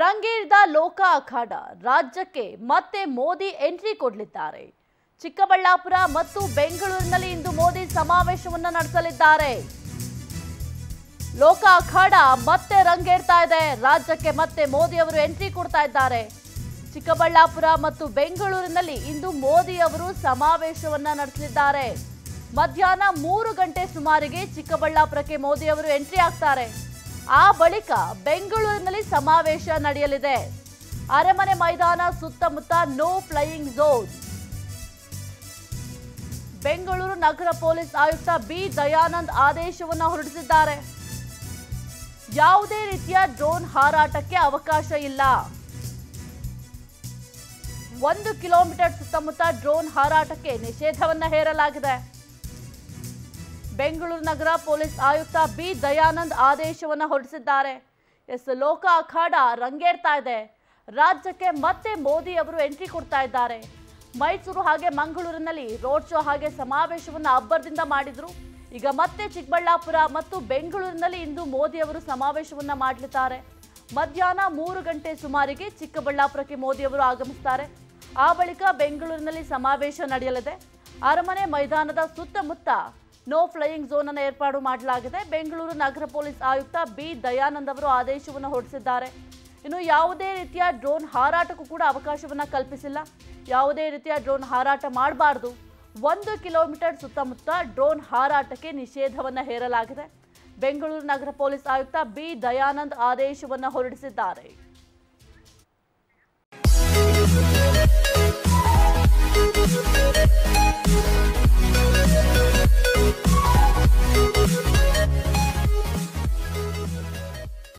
ರಂಗೇರಿದ ಲೋಕ ಅಖಾಡ, ರಾಜ್ಯಕ್ಕೆ ಮತ್ತೆ ಮೋದಿ ಎಂಟ್ರಿ ಕೊಡಲಿದ್ದಾರೆ. ಚಿಕ್ಕಬಳ್ಳಾಪುರ ಮತ್ತು ಬೆಂಗಳೂರಿನಲ್ಲಿ ಇಂದು ಮೋದಿ ಸಮಾವೇಶವನ್ನು ನಡೆಸಲಿದ್ದಾರೆ. ಲೋಕ ಅಖಾಡ ಮತ್ತೆ ರಂಗೇರ್ತಾ ಇದೆ. ರಾಜ್ಯಕ್ಕೆ ಮತ್ತೆ ಮೋದಿ ಅವರು ಎಂಟ್ರಿ ಕೊಡ್ತಾ ಇದ್ದಾರೆ. ಚಿಕ್ಕಬಳ್ಳಾಪುರ ಮತ್ತು ಬೆಂಗಳೂರಿನಲ್ಲಿ ಇಂದು ಮೋದಿ ಅವರು ಸಮಾವೇಶವನ್ನ ನಡೆಸಲಿದ್ದಾರೆ. ಮಧ್ಯಾಹ್ನ ಮೂರು ಗಂಟೆ ಸುಮಾರಿಗೆ ಚಿಕ್ಕಬಳ್ಳಾಪುರಕ್ಕೆ ಮೋದಿ ಅವರು ಎಂಟ್ರಿ ಆಗ್ತಾರೆ. ಆ ಬಳಿಕ ಬೆಂಗಳೂರಿನಲ್ಲಿ ಸಮಾವೇಶ ನಡೆಯಲಿದೆ. ಅರಮನೆ ಮೈದಾನ ಸುತ್ತಮುತ್ತ ನೋ ಫ್ಲೈಯಿಂಗ್ ಝೋನ್ ಬೆಂಗಳೂರು ನಗರ ಪೊಲೀಸ್ ಆಯುಕ್ತ ಬಿ. ದಯಾನಂದ್ ಆದೇಶವನ್ನು ಹೊರಡಿಸಿದ್ದಾರೆ. ಯಾವುದೇ ರೀತಿಯ ಡ್ರೋನ್ ಹಾರಾಟಕ್ಕೆ ಅವಕಾಶ ಇಲ್ಲ. ಒಂದು ಕಿಲೋಮೀಟರ್ ಸುತ್ತಮುತ್ತ ಡ್ರೋನ್ ಹಾರಾಟಕ್ಕೆ ನಿಷೇಧವನ್ನ ಹೇರಲಾಗಿದೆ. ಬೆಂಗಳೂರು ನಗರ ಪೊಲೀಸ್ ಆಯುಕ್ತ ಬಿ. ದಯಾನಂದ್ ಆದೇಶವನ್ನು ಹೊರಡಿಸಿದ್ದಾರೆ. ಎಸ್, ಲೋಕ ಅಖಾಡ ರಂಗೇರ್ತಾ ಇದೆ. ರಾಜ್ಯಕ್ಕೆ ಮತ್ತೆ ಮೋದಿ ಅವರು ಎಂಟ್ರಿ ಕೊಡ್ತಾ ಇದ್ದಾರೆ. ಮೈಸೂರು ಹಾಗೆ ಮಂಗಳೂರಿನಲ್ಲಿ ರೋಡ್ ಶೋ ಹಾಗೆ ಸಮಾವೇಶವನ್ನು ಅಬ್ಬರದಿಂದ ಮಾಡಿದ್ರು. ಈಗ ಮತ್ತೆ ಚಿಕ್ಕಬಳ್ಳಾಪುರ ಮತ್ತು ಬೆಂಗಳೂರಿನಲ್ಲಿ ಇಂದು ಮೋದಿ ಅವರು ಸಮಾವೇಶವನ್ನ ಮಾಡಲಿದ್ದಾರೆ. ಮಧ್ಯಾಹ್ನ ಮೂರು ಗಂಟೆ ಸುಮಾರಿಗೆ ಚಿಕ್ಕಬಳ್ಳಾಪುರಕ್ಕೆ ಮೋದಿ ಅವರು ಆಗಮಿಸ್ತಾರೆ. ಆ ಬಳಿಕ ಬೆಂಗಳೂರಿನಲ್ಲಿ ಸಮಾವೇಶ ನಡೆಯಲಿದೆ. ಅರಮನೆ ಮೈದಾನದ ಸುತ್ತಮುತ್ತ ನೋ ಫ್ಲೈಯಿಂಗ್ ಝೋನ್ ಅನ್ನು ಏರ್ಪಾಡು ಮಾಡಲಾಗಿದೆ. ಬೆಂಗಳೂರು ನಗರ ಪೊಲೀಸ್ ಆಯುಕ್ತ ಬಿ. ದಯಾನಂದ್ ಅವರು ಆದೇಶವನ್ನು ಹೊರಡಿಸಿದ್ದಾರೆ. ಇನ್ನು ಯಾವುದೇ ರೀತಿಯ ಡ್ರೋನ್ ಹಾರಾಟಕ್ಕೂ ಕೂಡ ಅವಕಾಶವನ್ನು ಕಲ್ಪಿಸಿಲ್ಲ. ಯಾವುದೇ ರೀತಿಯ ಡ್ರೋನ್ ಹಾರಾಟ ಮಾಡಬಾರ್ದು. ಒಂದು ಕಿಲೋಮೀಟರ್ ಸುತ್ತಮುತ್ತ ಡ್ರೋನ್ ಹಾರಾಟಕ್ಕೆ ನಿಷೇಧವನ್ನು ಹೇರಲಾಗಿದೆ. ಬೆಂಗಳೂರು ನಗರ ಪೊಲೀಸ್ ಆಯುಕ್ತ ಬಿ. ದಯಾನಂದ್ ಆದೇಶವನ್ನು ಹೊರಡಿಸಿದ್ದಾರೆ.